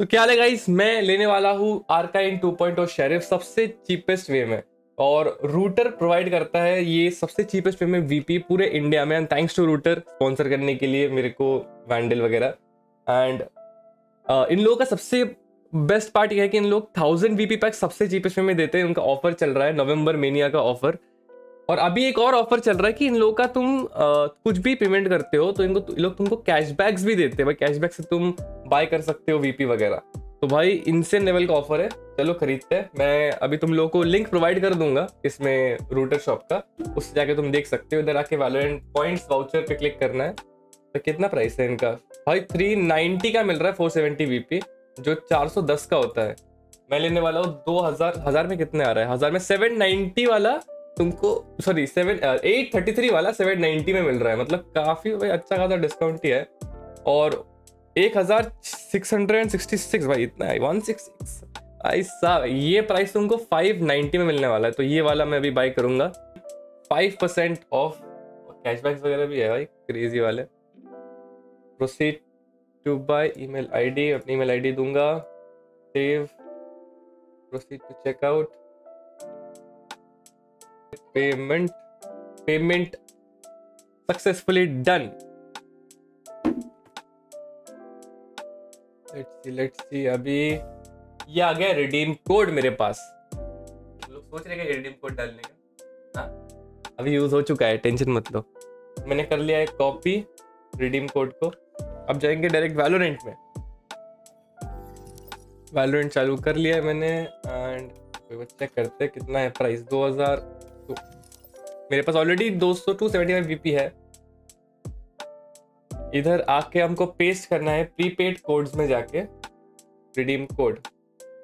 तो क्या है गाइस मैं लेने वाला हूँ आर्काइन 2.0 शेरिफ सबसे चीपेस्ट वे में। और रूटर प्रोवाइड करता है ये सबसे चीपेस्ट वे में वीपी पूरे इंडिया में। And thanks to Rooter sponsor करने के लिए मेरे को वैंडल वगैरह। एंड इन लोगों का सबसे बेस्ट पार्ट ये है कि इन लोग थाउज़ेंड वीपी पैक सबसे चीपेस्ट वे में देते हैं। उनका ऑफ़र चल रहा है नवंबर मेनिया का ऑफ़र और अभी एक और ऑफ़र चल रहा है कि इन लोगों का तुम आ, कुछ भी पेमेंट करते हो तो इनको लोग तुमको कैशबैक्स भी देते हैं। भाई कैशबैक से तुम बाय कर सकते हो वीपी वगैरह। तो भाई इनसे लेवल का ऑफ़र है। चलो, खरीदते हैं। मैं अभी तुम लोगों को लिंक प्रोवाइड कर दूँगा इसमें रूटर शॉप का। उससे जाके तुम देख सकते हो। इधर आके वैलोरेंट पॉइंट्स वाउचर पे क्लिक करना है। तो कितना प्राइस है इनका? भाई 390 का मिल रहा है 470 वीपी जो 410 का होता है। मैं लेने वाला हूँ दो हज़ार। हज़ार में कितने आ रहा है? हज़ार में 790 वाला तुमको sorry seven eight thirty three वाला सेवन नाइनटी में मिल रहा है। मतलब काफ़ी भाई अच्छा खासा डिस्काउंट ही है। और एक हज़ार six hundred and sixty six भाई, इतना है वन सिक्स सिक्स ऐसा ये प्राइस तुमको फाइव नाइनटी में मिलने वाला है तो ये वाला मैं अभी बाई करूँगा। फाइव परसेंट ऑफ़ कैशबैक वगैरह भी है भाई क्रेजी वाले। Proceed to buy email ID अपनी ईमेल आईडी दूँगा। Save proceed to checkout payment payment successfully done let's see let's see अभी ये आ गया रिडीम कोड मेरे पास। लोग सोच रहे हैं रिडीम कोड डालने का। हाँ? अभी यूज़ हो चुका है टेंशन मत लो। मैंने कर लिया है कॉपी रिडीम कोड को। अब जाएँगे डायरेक्ट वैलोरेंट में। वैलोरेंट चालू कर लिया है मैंने एंड चेक करते हैं कितना है प्राइस 2000 तो मेरे पास ऑलरेडी 200 टू सेवेंटी वीपी है। इधर आके हमको पेस्ट करना है प्रीपेड कोड्स में जाके रिडीम कोड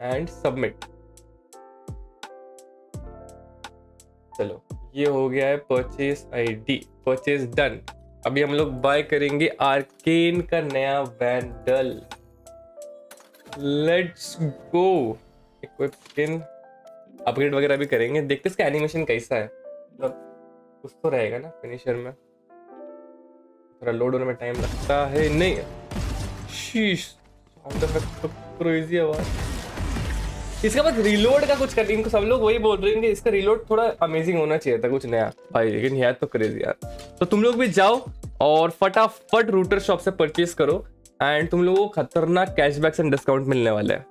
एंड सबमिट चलो, ये हो गया है परचेज आईडी परचेज डन अभी हम लोग बाय करेंगे आर्केन का नया Vandal let's go equip upgrade वगैरह भी करेंगे. देखते इसका एनिमेशन कैसा है. मतलब कुछ तो रहेगा ना फिनिशर में. थोड़ा लोड होने में टाइम लगता है। नहीं। शीश साउंड इफ़ेक्ट तो क्रेजी आवाज़ इसका बस रिलोड का कुछ कर, इनको सब लोग वही बोल रहे हैं कि इसका रिलोड थोड़ा अमेजिंग होना चाहिए था, कुछ नया। भाई, लेकिन यार तो क्रेजी यार। तो तुम लोग भी जाओ और फटाफट रूटर शॉप से परचेज करो। एंड तुम लोगों को खतरनाक कैशबैक्स एंड डिस्काउंट मिलने वाले हैं।